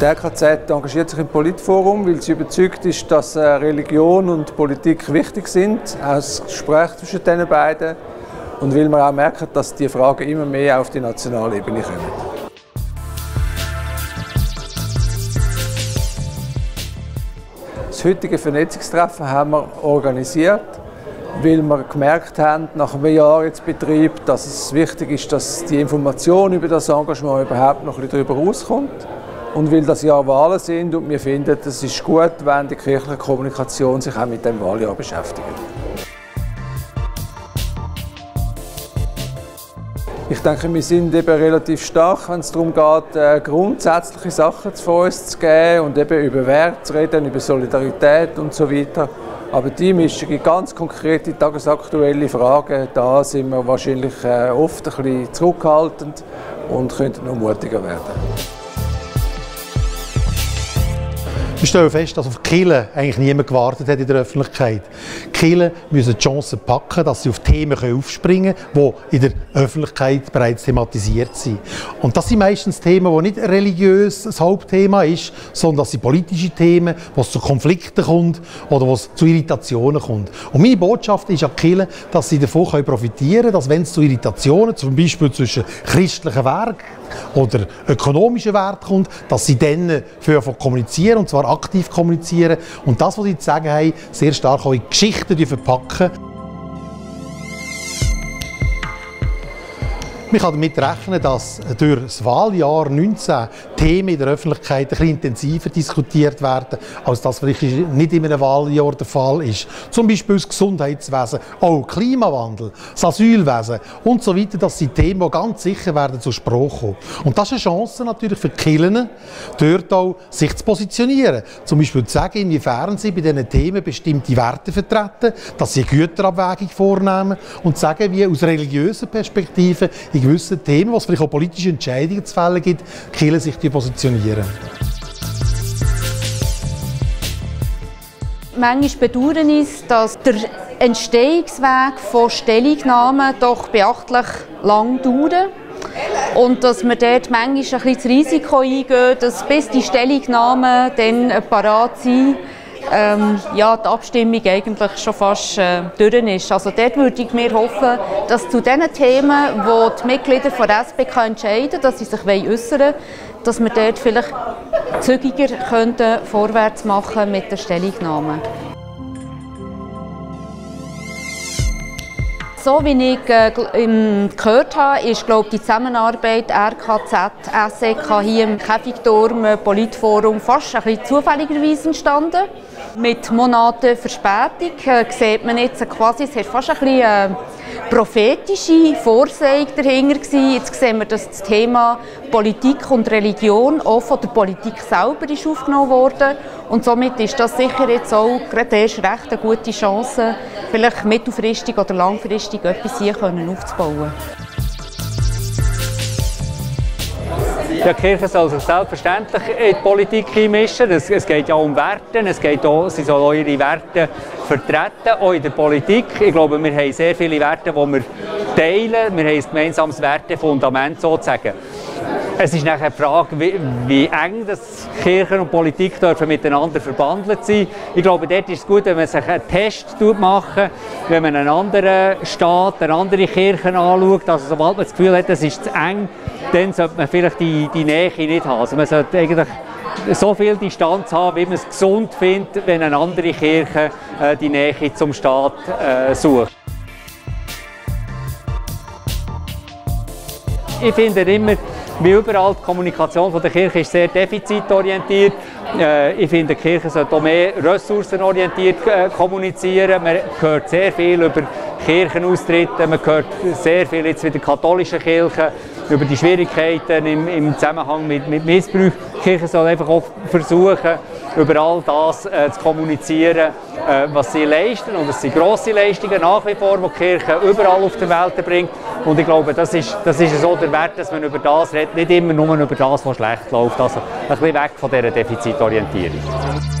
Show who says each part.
Speaker 1: Die RKZ engagiert sich im Politforum, weil sie überzeugt ist, dass äh, Religion und Politik wichtig sind, auch das Gespräch zwischen den beiden und weil wir auch merken, dass die Fragen immer mehr auf die nationale Ebene kommen. Das heutige Vernetzungstreffen haben wir organisiert, weil wir gemerkt haben, nach einem Jahr jetzt Betrieb, dass es wichtig ist, dass die Information über das Engagement überhaupt noch ein bisschen darüber rauskommt. Und weil das Jahr Wahlen sind und wir finden, es ist gut, wenn die kirchliche Kommunikation sich auch mit dem Wahljahr beschäftigt. Ich denke, wir sind eben relativ stark, wenn es darum geht, äh, grundsätzliche Sachen vor uns zu geben und eben über Wert zu reden, über Solidarität und so weiter. Aber die Mischung in ganz konkrete tagesaktuelle Fragen, da sind wir wahrscheinlich äh, oft ein bisschen zurückhaltend und könnten noch mutiger werden.
Speaker 2: Wir stellen fest, dass auf Kille eigentlich niemand gewartet hat in der Öffentlichkeit. Kille müssen die Chancen packen, dass sie auf Themen aufspringen können, die in der Öffentlichkeit bereits thematisiert sind. Und das sind meistens Themen, die nicht religiös das Hauptthema ist, sondern das sind politische Themen, wo es zu Konflikten kommt oder wo es zu Irritationen kommt. Und meine Botschaft ist an Kille, dass sie davon profitieren können, dass wenn es zu Irritationen, zum Beispiel zwischen christlichen Werken oder ökonomischen Werten kommt, dass sie dann für kommunizieren und zwar aktiv kommunizieren und das, was sie zu sagen haben, sehr stark auch in Geschichten verpacken. Man kann damit rechnen, dass durch das Wahljahr 19 Themen in der Öffentlichkeit ein intensiver diskutiert werden, als das vielleicht nicht in einem Wahljahr der Fall ist. Zum Beispiel das Gesundheitswesen, auch Klimawandel, das Asylwesen und so weiter. Das sind Themen, die ganz sicher werden zur Sprache kommen. Und das ist eine Chance natürlich für die Kirchen, dort auch sich zu positionieren. Zum Beispiel zu sagen, inwiefern sie bei diesen Themen bestimmte Werte vertreten, dass sie Güterabwägung vornehmen und sagen, wie aus religiöser Perspektive gewissen Themen, wo es vielleicht auch politische Entscheidungen zu fällen gibt, Kirchen sich die positionieren.
Speaker 3: Manchmal bedauern ist, dass der Entstehungsweg von Stellungnahmen doch beachtlich lang dauert. Und dass wir dort manchmal ein bisschen das Risiko eingehen, dass bis die Stellungnahmen dann parat sind, ähm, ja, die Abstimmung eigentlich schon fast äh, durch ist. Also dort würde ich mir hoffen, dass zu den Themen, wo die Mitglieder von der SBK entscheiden, dass sie sich äußern wollen, dass wir dort vielleicht zügiger könnten vorwärts machen mit der Stellungnahme. So wie ich äh, gehört habe, ist glaube die Zusammenarbeit RKZ, SEK hier im Käfigturm äh, Politforum fast ein bisschen zufälligerweise entstanden. Mit Monaten Verspätung äh, sieht man jetzt quasi, es hat fast ein bisschen äh, prophetische Vorsage dahinter gewesen. Jetzt sehen wir, dass das Thema Politik und Religion auch von der Politik selber ist aufgenommen wurde und somit ist das sicher jetzt auch gerade erst recht eine gute Chance, vielleicht mittelfristig oder langfristig etwas hier aufzubauen.
Speaker 4: Die Kirche soll sich selbstverständlich in die Politik einmischen. Es, es geht ja um Werte, es geht auch, sie soll ihre Werte vertreten, auch in der Politik. Ich glaube, wir haben sehr viele Werte, die wir teilen. Wir haben ein gemeinsames Wertefundament sozusagen. Es ist nachher die Frage, wie, wie eng das Kirche und Politik dürfen miteinander verbandelt sein. Ich glaube, dort ist es gut, wenn man sich einen Test macht, wenn man einen anderen Staat, eine andere Kirche anschaut. Also sobald man das Gefühl hat, es ist zu eng, dann sollte man vielleicht die, die Nähe nicht haben. Also man sollte eigentlich so viel Distanz haben, wie man es gesund findet, wenn eine andere Kirche äh, die Nähe zum Staat äh, sucht. Ich finde immer, wie überall, die Kommunikation von der Kirche ist sehr defizitorientiert. Äh, ich finde, die Kirche sollte auch mehr ressourcenorientiert äh, kommunizieren. Man hört sehr viel über Kirchenaustritte, man hört sehr viel jetzt mit der katholischen Kirche über die Schwierigkeiten im, im Zusammenhang mit, mit Missbrauch. Die Kirche soll einfach auch versuchen, über all das äh, zu kommunizieren, äh, was sie leisten. Und es sind grosse Leistungen nach wie vor, die die Kirche überall auf der Welt bringt. Und ich glaube, das ist, das ist so der Wert, dass man über das redet, nicht immer nur über das, was schlecht läuft. Also ein bisschen weg von dieser Defizitorientierung.